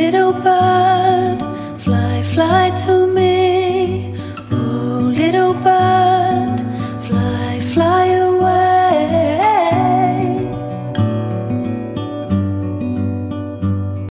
little bird, fly, fly to me. Oh, little bird.